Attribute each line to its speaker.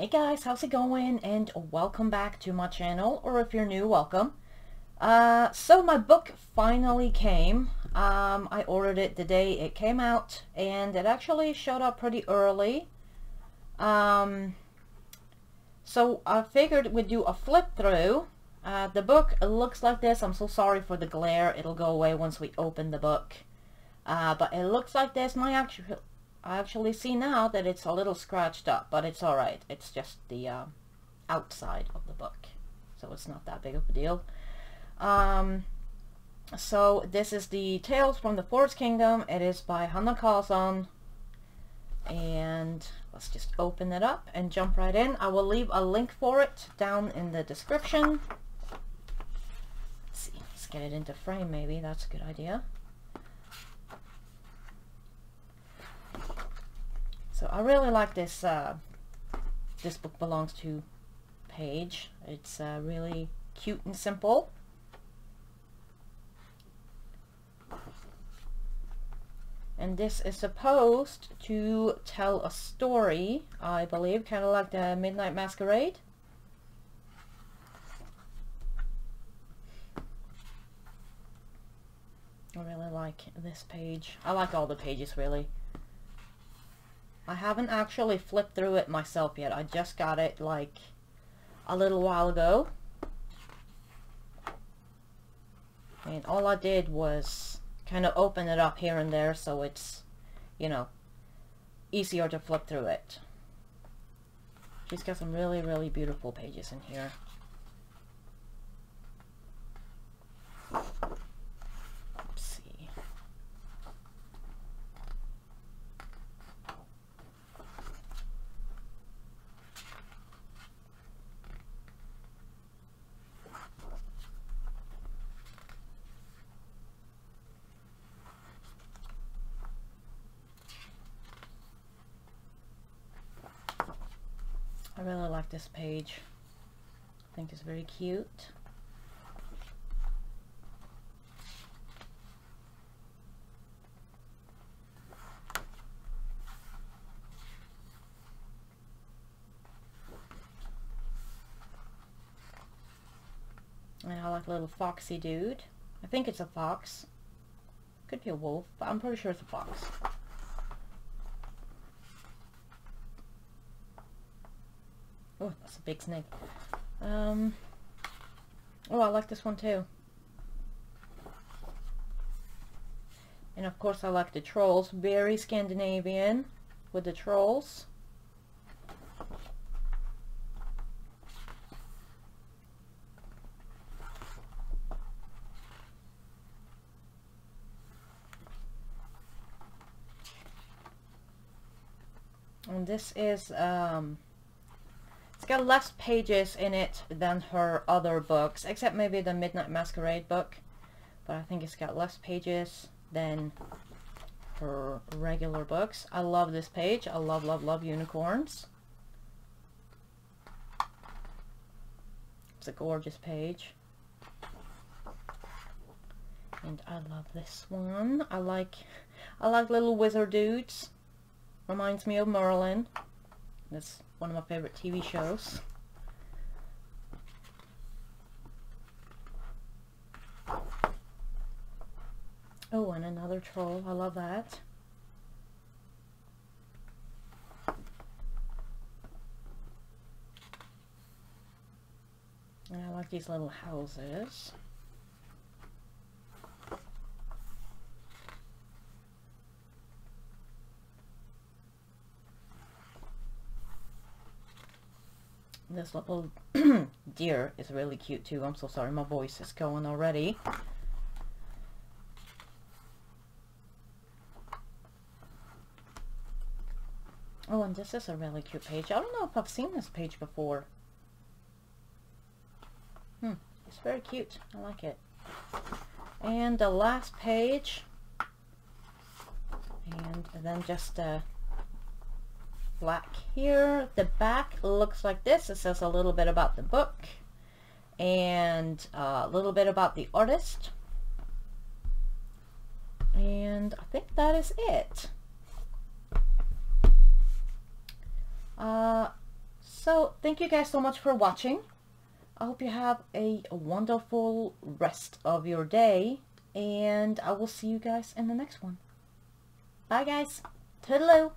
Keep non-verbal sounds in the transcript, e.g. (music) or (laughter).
Speaker 1: Hey guys, how's it going? And welcome back to my channel, or if you're new, welcome. Uh, so my book finally came. Um, I ordered it the day it came out, and it actually showed up pretty early. Um, so I figured we'd do a flip through. Uh, the book looks like this. I'm so sorry for the glare. It'll go away once we open the book. Uh, but it looks like this. My actual I actually see now that it's a little scratched up, but it's alright. It's just the uh, outside of the book, so it's not that big of a deal. Um, so this is the Tales from the Forest Kingdom. It is by Hanna Karlzon. And let's just open it up and jump right in. I will leave a link for it down in the description. Let's see, let's get it into frame maybe. That's a good idea. So I really like this, uh, this book belongs to page. It's uh, really cute and simple. And this is supposed to tell a story, I believe, kind of like the Midnight Masquerade. I really like this page. I like all the pages, really. I haven't actually flipped through it myself yet. I just got it like a little while ago. And all I did was kind of open it up here and there so it's, you know, easier to flip through it. She's got some really, really beautiful pages in here. I really like this page. I think it's very cute. And I like a little foxy dude. I think it's a fox. Could be a wolf, but I'm pretty sure it's a fox. Oh, that's a big snake. Um, oh, I like this one too. And of course I like the trolls. Very Scandinavian with the trolls. And this is um, got less pages in it than her other books, except maybe the Midnight Masquerade book. But I think it's got less pages than her regular books. I love this page. I love, love, love unicorns. It's a gorgeous page. And I love this one. I like I like little wizard dudes. Reminds me of Merlin. That's one of my favorite TV shows. Oh, and another troll. I love that. And I like these little houses. This little (clears throat) deer is really cute too. I'm so sorry, my voice is going already. Oh, and this is a really cute page. I don't know if I've seen this page before. Hmm, it's very cute. I like it. And the last page. And then just a black here. The back looks like this. It says a little bit about the book and a little bit about the artist. And I think that is it. Uh, So thank you guys so much for watching. I hope you have a wonderful rest of your day and I will see you guys in the next one. Bye guys. Toodaloo.